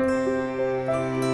Música